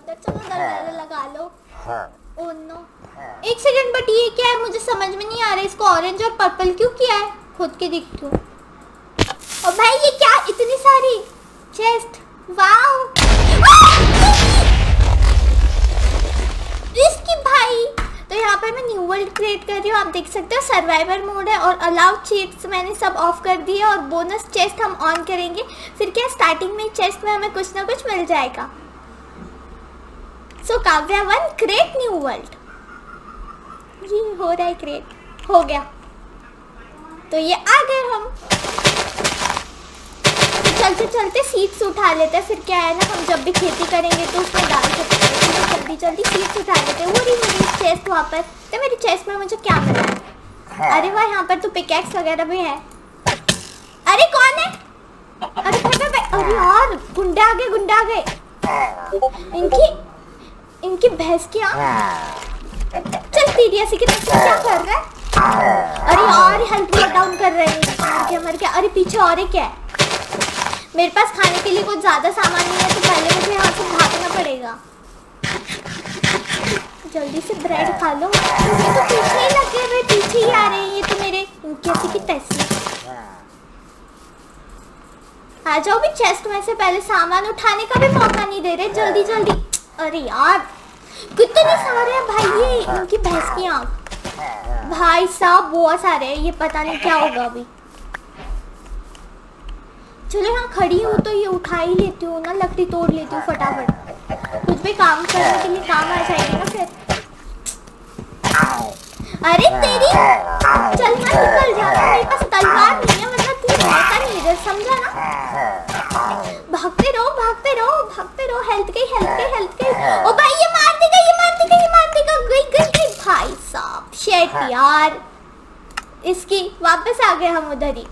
अंदर चलो दरवाज़ा लगा लो। Oh no. एक सेकंड बट ये क्या है? मुझे समझ में नहीं आ रहा है इसको ऑरेंज और पर्पल क्यों किया है? खुद के दिखती हूँ। और भाई ये क्या? इतनी सारी चेस्ट वाओ इसकी भाई! तो यहाँ पर मैं न्यू वर्ल्ड क्रिएट कर रही हूँ आप देख सकते हो सर्वाइवर मोड है और अलाउ चीट्स मैंने सब ऑफ़ कर दिए और बोनस चेस्ट हम ऑन करेंगे। फिर क्या स्टार्टिंग में चेस्ट में हमें कुछ ना कुछ मिल जाएगा। So Kavya one create new world ये हो रहा है क्रिएट हो गया. तो ये आ गए हम. तो चलते चलते सीड्स उठा लेते हैं. फिर क्या है ना हम जब भी खेती करेंगे तो उसमें डाल सकते हैं. तो जल्दी जल्दी सीड्स उठा लेते हैं. वो रही मेरी चेस्ट वहाँ पर तो मेरी चेस्ट में मुझे क्या मिला? है। अरे वाह यहाँ पर तो पिकैक्स वगैरह भी है. अरे कौन है? अरे अरे यार गुंडे आ गए गुंडे आ गए. इनकी इनकी भैंस की चल ऐसी कि क्या कर रहा है? अरे यार हेल्थ ब्रेक डाउन कर रहे हैं। मर गया मर गया अरे पीछे और एक है? मेरे पास खाने के लिए कुछ ज़्यादा सामान नहीं है तो पहले मुझे यहाँ से भागना पड़ेगा। जल्दी से ब्रेड खा लो। ये तो पीछे ही लगे हुए पीछे ही आ रहे हैं। ये तो मेरे कैसी की तैसी आ जाओ भी चेस्ट में से पहले सामान उठाने का भी मौका नहीं दे रहे। जल्दी जल्दी। अरे यार, कितने सारे हैं भाई ये? इनकी भैंस की आँख। भाई साहब बहुत सारे हैं, ये पता नहीं क्या होगा अभी। चलो यहाँ खड़ी हूँ तो ये उठा ही लेती हूँ ना, लकड़ी तोड़ लेती हूँ फटाफट। कुछ भी काम करने के लिए काम आ जाएगा ना फिर। अरे तेरी, चल ना निकल जा, मेरे पास तलवार नहीं है मतलब तू रहता नहीं इधर, समझा ना? रहो हेल्थ गई हेल्थ गई हेल्थ गई ओ भाई ये मार देगा ये मार देगा ये मार देगा। गई गई गई। भाई साहब शेट यार। इसकी वापस आ गए हम उधर ही।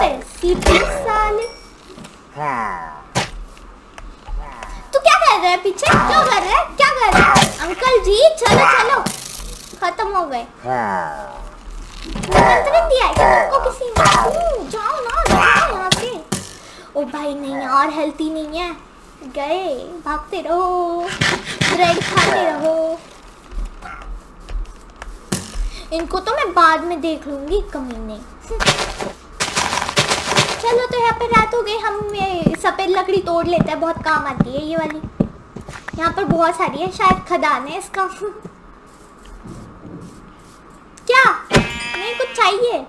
तेरी तेरी साले? तू क्या कर रहा है पीछे? क्या कर रहा है? क्या कर रहा है? अंकल जी चलो चलो। खत्म हो गए। निमंत्रण दिया है क्या? तुमको किसी ने ओ, जाओ ओ भाई नहीं यार हेल्थी नहीं है। गए, भागते रहो। ब्रेड खाते रहो। इनको तो मैं बाद में देख लूँगी कमीने चलो तो यहाँ पे रात हो गई, हम सफ़ेद लकड़ी तोड़ लेते हैं, बहुत काम आती है ये वाली। यहाँ पर बहुत सारी है, शायद खदान है इसका। क्या? नहीं, कुछ चाहिए?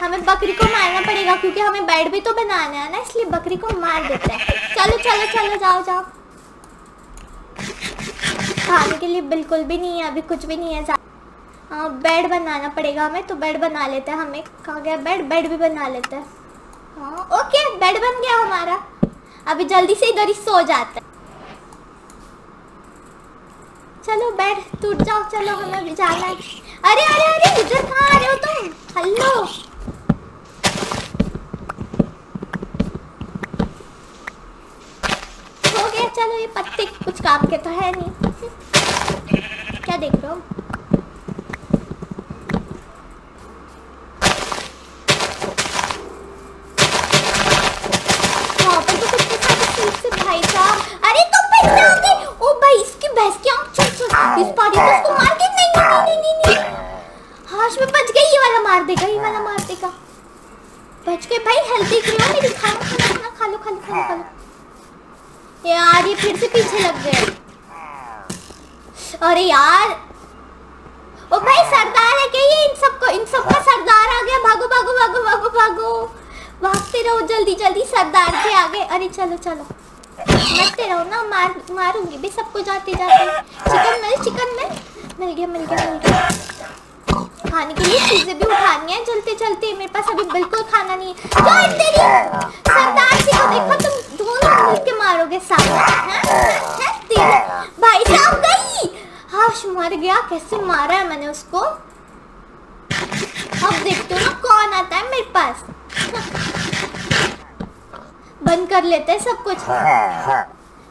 हमें बकरी को मारना पड़ेगा क्योंकि हमें बेड भी तो बनाना है ना, इसलिए बकरी को मार देते हैं। चलो चलो चलो, जाओ जाओ। खाने के लिए बिल्कुल भी नहीं है, अभी कुछ भी नहीं है हाँ बेड बनाना पड़ेगा हमें तो बेड बना लेते हैं हमें। कहा गया बेड? बेड भी बना लेते हैं। हाँ ओके, बेड बन गया हमारा। अभी जल्दी से इधर ही सो जाते हैं। चलो, बेड टूट जाओ, चलो, हमें भी जाना है। अरे अरे अरे, इधर कहाँ आ रहे हो तुम? हेलो हो गया चलो ये पत्ते कुछ काम के तो है नहीं। क्या देख रहे हो वहाँ पर तो कितने सारे सूट से भाई साहब अरे तुम फिर से आ गए ओ भाई इसकी भैंस की आँख चल चल इस पारी को उसको मार के नहीं नहीं नहीं नहीं नहीं हाश में बच गई ये वाला मार देगा ये वाला मार देगा बच गए भाई हेल्दी क्यों है मेरी खाना खाना खाना खा लो खा लो खा लो खा लो यार पीछे लग गए अरे यार, ओ भाई सरदार है क्या ये इन सबको, इन सबका सरदार आ गया? भागो भागो भागो भागो भागो। भागते रहो जल्दी जल्दी, सरदार के आगे। अरे चलो चलो। मरते रहो ना, मार, मारूँगी भी सबको जाते जाते। चिकन मिल चिकन मिल। मिल गया मिल गया मिल गया। खाने के लिए चीज़ें भी उठानी है। चलते चलते, मेरे पास अभी बिल्कुल खाना नहीं है। सरदार जी को देखो तुम दोनों मिलके मारोगे साथ हैं? हैं? तेरी भाई साहब गई हाश मर गया, कैसे मारा है मैंने उसको? अब देखते हो ना कौन आता है मेरे पास। बंद कर लेते हैं सब कुछ।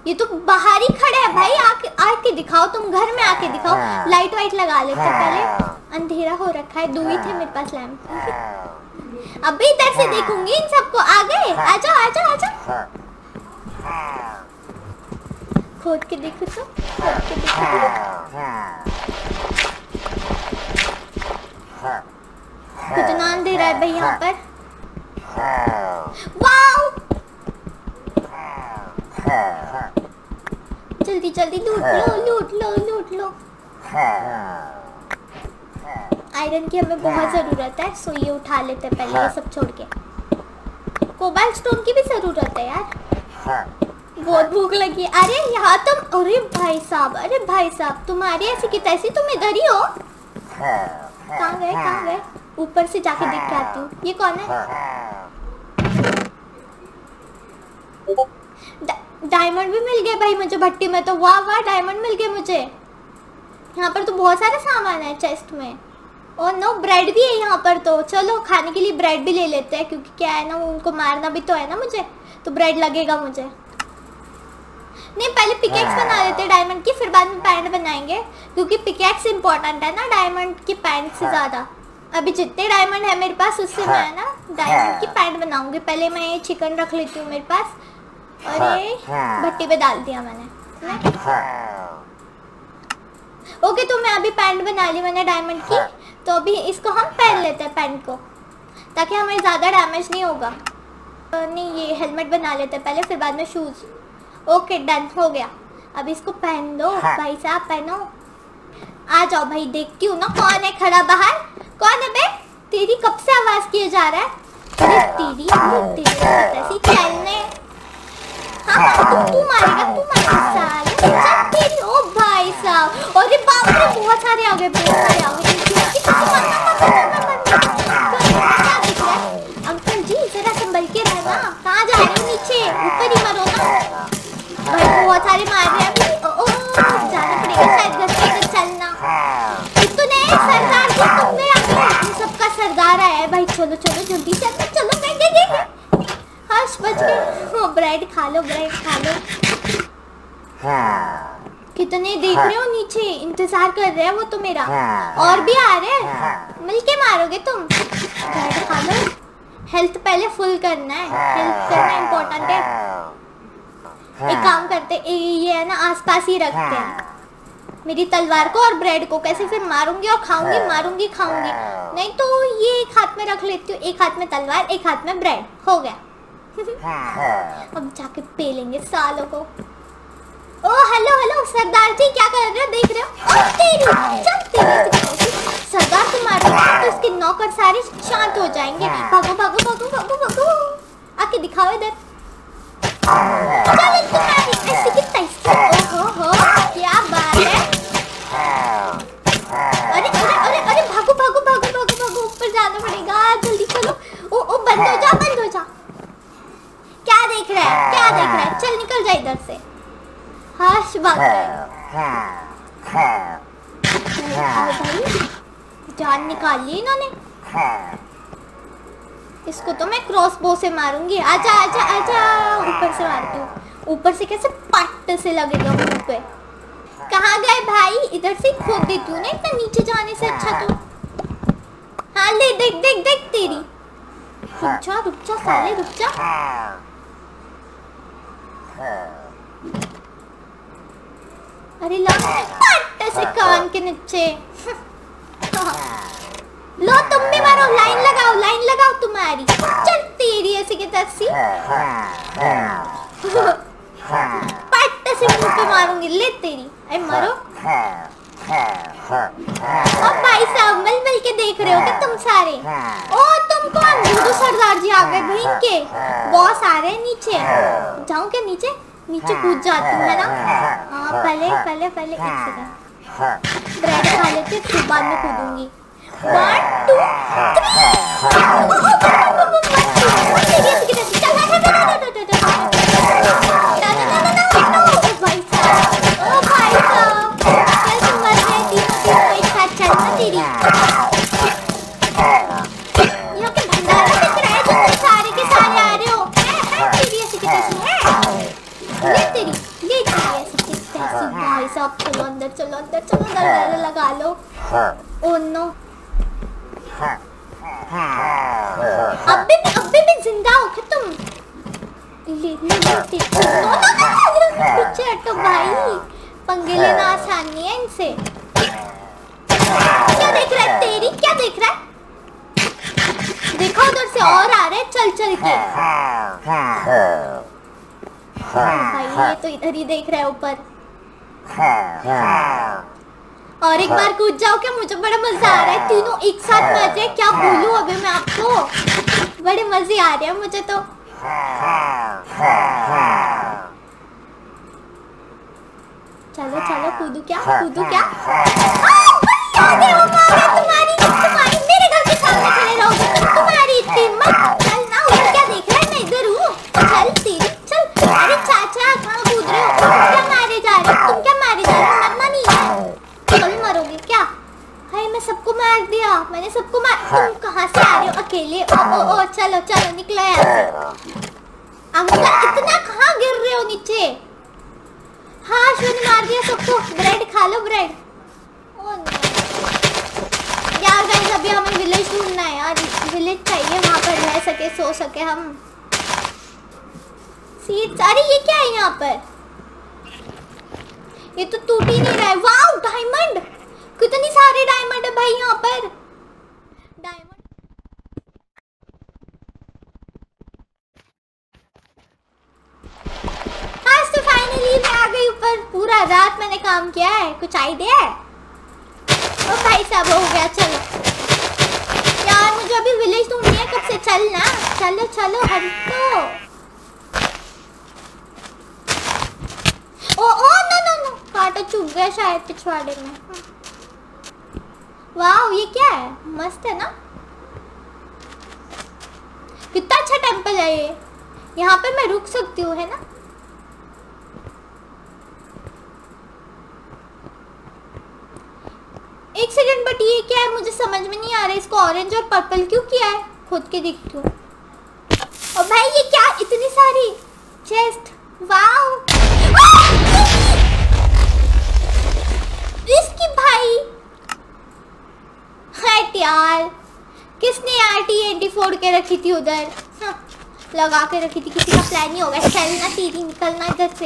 ये तो बाहर ही खड़े हैं भाई, आके आके दिखाओ, तुम घर में आके दिखाओ। लाइट वाइट लगा लेते पहले। अंधेरा हो रखा है, दो ही थे मेरे पास लैंप। अभी इधर से देखूँगी इन सबको। आ गए आजा आजा आजा। खोद के देखो तो। कितना अंधेरा है भाई यहाँ पर। वाओ! जल्दी जल्दी लूट लो लूट लो लूट लो। आयरन की हमें बहुत ज़रूरत है, सो ये उठा लेते हैं पहले ये सब छोड़ के। कोबाल्ट स्टोन की भी ज़रूरत है यार। बहुत भूख लगी। अरे यहाँ तुम अरे भाई साहब, अरे भाई साहब, तुम्हारी ऐसी की तैसी तुम इधर ही हो? कहाँ गए कहाँ गए? ऊपर से जाके देख के आती हूँ। ये कौन है? डायमंड भी मिल गए भाई मुझे भट्टी में तो। वाह वाह, डायमंड मिल गए मुझे। यहाँ पर तो बहुत सारे सामान है चेस्ट में। और नो, ब्रेड भी है यहाँ पर तो। चलो, खाने के लिए ब्रेड भी ले लेते हैं, क्योंकि क्या है ना, उनको मारना भी तो है ना मुझे। तो ब्रेड लगेगा मुझे। नहीं पहले पिकेक्स बना लेते हैं डायमंड की फिर बाद में पैंट बनाएँगे क्योंकि पिकेक्स इंपॉर्टेंट है ना डायमंड की पैंट से ज़्यादा। अभी जितने डायमंड है मेरे पास उससे मैं ना डायमंड की पैंट बनाऊँगी। पहले मैं ये चिकन रख लेती हूँ मेरे पास और ये भट्टी पे डाल दिया मैंने ओके तो मैं अभी पैंट बना ली मैंने डायमंड की तो अभी इसको हम पहन लेते हैं पैंट को ताकि हमें ज़्यादा डैमेज नहीं होगा। तो नहीं ये हेलमेट बना लेते हैं पहले फिर बाद में शूज़ ओके डन हो गया। अब इसको पहन दो। हाँ। भाई साहब पहनो। आ जाओ भाई देखती हूँ ना कौन है खड़ा बाहर। कौन है बे? तेरी कब से आवाज़ किया जा रहा है? तेरी तेरी ऐसी चलने। हाँ हाँ, तू तू मारेगा तू मारेगा साले। तेरी ओ भाई साहब। अरे बाप रे बहुत सारे आ गए बहुत सारे आ गए किसी- किसी को मारना, मारना, मारना, मारना। तो क्या दिख रहा है? अंकल जी जरा संभल के रहना कहाँ जा रहे हो नीचे ऊपर ही मरो ना भाई बहुत सारे मार रहे हैं अभी ओ, ओ, जाना पड़ेगा शायद घर से इधर चलना इतने सरदार जी तुम में अभी इन सबका सरदार आया है भाई चलो चलो चलो हर्ष बच गए ब्रेड खा लो ब्रेड खा लो। कितने देख रहे हो नीचे? इंतज़ार कर रहे हैं वो तो मेरा। और भी आ रहे हैं? मिलके मारोगे तुम? ब्रेड खा लो। हेल्थ पहले फुल करना है। हेल्थ करना इम्पोर्टेंट है। एक काम करते ये है ना, आसपास ही रखते हैं। मेरी तलवार को और ब्रेड को कैसे फिर मारूँगी और खाऊँगी मारूँगी खाऊँगी। नहीं तो ये एक हाथ में रख लेती हूँ एक हाथ में तलवार एक हाथ में ब्रेड हो गया। अब जाके पे लेंगे सालों को। ओ हेलो हेलो सरदार जी क्या कर रहे हो? देख रहे हो? ओ तेरी चल तेरी सरदार तुम्हारे तो इसके नौकर सारे शांत हो जाएँगे। भागो भागो भागो भागो भागो। आके दिखाओ इधर। चलो तुम्हारी ऐसी की तैसी ओहो हो क्या बात है अरे अरे अरे अरे भागो भागो भागो भागो भागो ऊपर जाना पड़ेगा जल्दी चलो ओ ओ बंद हो जा बंद हो जा क्या देख रहा है क्या देख रहा है चल निकल जा इधर से हर्ष भाग गए आओ भाई जान निकाल ली इन्होंने इसको तो मैं क्रॉस बो से मारूँगी। आजा आजा आजा ऊपर से मारती हूँ। ऊपर से कैसे पट से लगेगा मुँह पे? कहाँ गए भाई? इधर से खोद देती हूँ ना इतना नीचे जाने से अच्छा तो। हाँ ले, देख देख देख तेरी। रुक जा रुक जा, साले, रुक जा। अरे ला, पट से कान के नीचे। लो, तुम भी मारो, लाइन लगाओ लाइन लगाओ तुम्हारी। चल, तेरी ऐसे के तस्सी पट से मुँह पे मारूँगी, ले तेरी। अरे, मारो। और भाई साहब मिल मिल के देख रहे हो क्या तुम सारे? ओ तुम कौन दूधू सरदार जी आ गए भाई के। बॉस आ रहे नीचे। जाऊँ क्या नीचे? नीचे कूद जाती हूँ, है ना? हाँ पहले पहले पहले एक सेकंड ब्रेड खा लेते फिर बाद में कूदूँगी। वन टू कितना भी अभी भी ज़िंदा हो क्या तुम पीछे हटो भाई पंगे लेना आसान नहीं है इनसे क्या देख रहा है तेरी क्या देख रहा है देखो उधर से और आ रहे चल चल के भाई ये तो इधर ही देख रहा है ऊपर और एक बार कूद जाओ क्या मुझे बड़ा मज़ा आ रहा है। तीनों एक साथ मज़े। क्या बोलूँ अभी मैं आपको? बड़े मज़े आ रहे हैं मुझे तो। चलो चलो कूदू क्या? कूदू क्या? तुम्हारी तुम्हारी मेरे घर के सामने खड़े रहोगे। तुम्हारी इतनी हिम्मत चल ना उधर क्या देख रहा है मैं इधर हूँ चल तेरी चल अरे चाचा कहाँ कूद रहे हो तुम क्या मारे जा रहे हो तुम क्या मारे जा रहे हो मरना नहीं है कल मरोगे क्या हाय मैं सबको मार दिया मैंने सबको मार तुम कहाँ से आ रहे हो अकेले ओ ओ ओ चलो चलो निकलो अंकल इतना कहाँ गिर रहे हो नीचे हाँ मैंने मार दिया सबको ब्रेड खा लो ब्रेड यार गाइस अभी हमें विलेज ढूंढना है यार। विलेज चाहिए, वहाँ पर रह सके, सो सके हम। सीट्स अरे, ये क्या है यहाँ पर? ये तो टूट ही नहीं रहा है। वाओ डायमंड कितनी सारे डायमंड है भाई यहाँ पर डायमंड आज तो फाइनली मैं आ गई ऊपर पूरा रात मैंने काम किया है? कुछ आइडिया है? ओ भाई साहब, हो गया, चलो। यार, मुझे अभी विलेज ढूंढनी है, कब से? चल ना। चलो चलो हरी तो। ओ ओ नो नो नो कांटा चुभ गया शायद पिछवाड़े में। वाह ये क्या है? मस्त है ना? कितना अच्छा टेंपल है ये। यहाँ पे मैं रुक सकती हूँ, है ना? एक सेकंड बट ये क्या है? मुझे समझ में नहीं आ रहा इसको ऑरेंज और पर्पल क्यों किया है? खुद के दिखती हूँ। और भाई ये क्या? इतनी सारी चेस्ट वाओ इसकी भाई! हट यार। किसने यार टी एंटी फोड़ के रखी थी उधर? हाँ, लगा के रखी थी। किसी का प्लान ही होगा। चलना तीरी निकलना इधर से।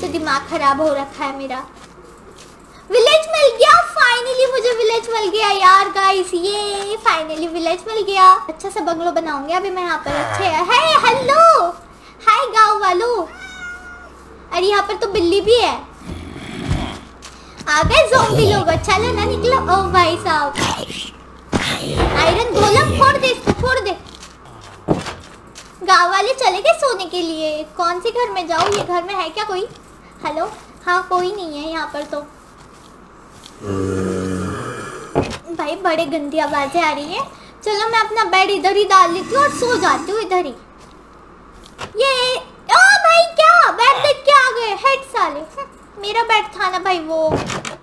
तो दिमाग खराब हो रखा है मेरा विलेज मिल गया फाइनली मुझे विलेज मिल गया यार गाइस ये फाइनली विलेज मिल गया। अच्छा सा बंगलो बनाऊँगी अभी मैं यहाँ पर, अच्छे है। हेलो हाय गाँव वालों। अरे यहाँ पर तो बिल्ली भी है। आ गए जोम्बी लोग चलो ना निकलो। ओ भाई साहब। आयरन गोलम फोड़ दे इसको, फोड़ दे। गाँव वाले चले गए सोने के लिए। कौन से घर में जाओ ये घर में है क्या कोई? हेलो हाँ कोई नहीं है यहाँ पर तो। भाई, बड़े गंदी आवाज़ें आ रही है। चलो, मैं अपना बेड इधर ही डाल लेती हूँ और सो जाती हूँ इधर ही। ये, ओ भाई, क्या? बेड देख के आ गए हेड साले मेरा बेड था ना भाई वो।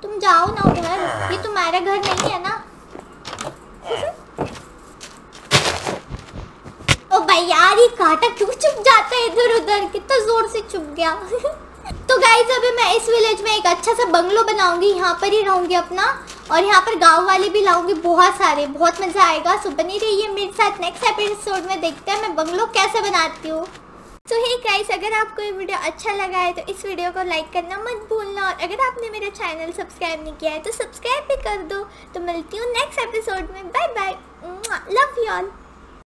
तुम जाओ ना उधर। ये तुम्हारा घर नहीं है ना? ओ भाई, यार, ये काटा क्यों चुप जाता है इधर उधर? कितना ज़ोर से चुप गया। तो गाइज़ अभी मैं इस विलेज में एक अच्छा सा बंगलो बनाऊँगी। यहाँ पर ही रहूँगी अपना। और यहाँ पर गाँव वाले भी लाऊँगी, बहुत सारे, बहुत मज़ा आएगा। सो बनी रहिए मेरे साथ नेक्स्ट एपिसोड में देखते हैं, मैं बंगलो कैसे बनाती हूँ। सो हे गाइस अगर आपको ये वीडियो अच्छा लगा है तो इस वीडियो को लाइक करना मत भूलना। और अगर आपने मेरा चैनल सब्सक्राइब नहीं किया है तो सब्सक्राइब भी कर दो। तो मिलती हूँ नेक्स्ट एपिसोड में। Bye bye love you all